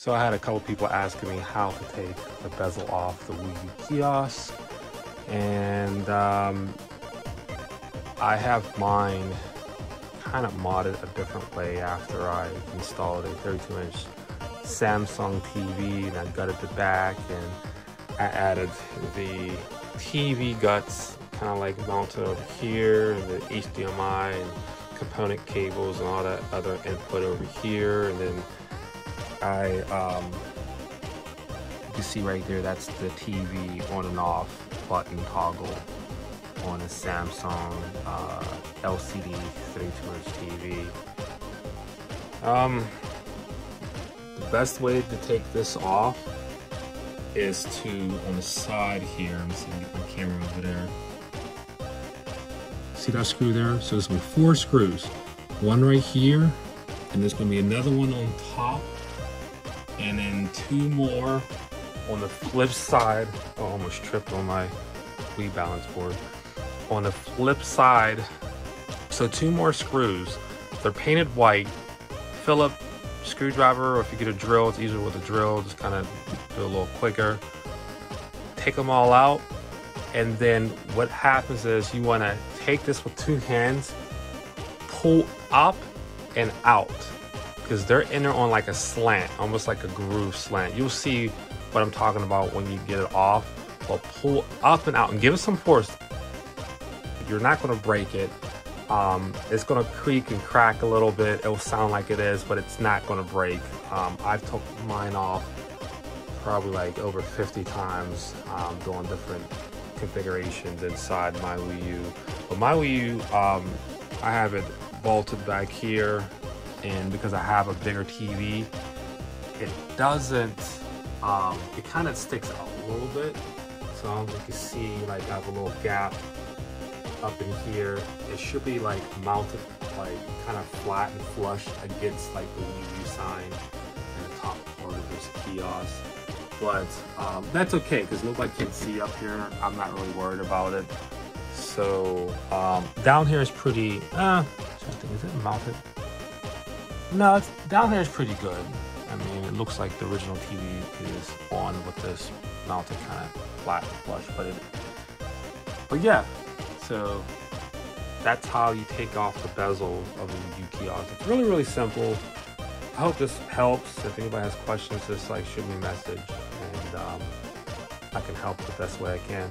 So I had a couple people asking me how to take the bezel off the Wii U kiosk. And um, I have mine kind of modded a different way after I installed a 32 inch Samsung TV and I gutted the back and I added the TV guts kind of like mounted over here and the HDMI and component cables and all that other input over here and then I, um, you can see right there, that's the TV on and off button toggle on a Samsung uh, LCD 32 inch TV. Um, the best way to take this off is to, on the side here, let me see, get my camera over there. See that screw there? So there's gonna be four screws. One right here, and there's gonna be another one on top and then two more on the flip side. Oh, I almost tripped on my Wii balance board. On the flip side, so two more screws. They're painted white. Philip screwdriver, or if you get a drill, it's easier with a drill. Just kind of do a little quicker. Take them all out, and then what happens is you want to take this with two hands, pull up and out because they're in there on like a slant, almost like a groove slant. You'll see what I'm talking about when you get it off. But pull up and out and give it some force. You're not going to break it. Um, it's going to creak and crack a little bit. It'll sound like it is, but it's not going to break. Um, I've took mine off probably like over 50 times um, doing different configurations inside my Wii U. But my Wii U, um, I have it bolted back here and because I have a bigger TV, it doesn't, um, it kind of sticks out a little bit. So you can see like I have a little gap up in here. It should be like mounted like kind of flat and flush against like the Wii U sign in the top part of this kiosk. But um, that's okay because nobody can see up here. I'm not really worried about it. So um, down here is pretty, uh, is it mounted? No, it's, down here is pretty good. I mean, it looks like the original TV is on with this mounted kind of flat flush, but it, but yeah, so that's how you take off the bezel of the U kiosk. It's really, really simple. I hope this helps. If anybody has questions, just like shoot me a message and um, I can help the best way I can.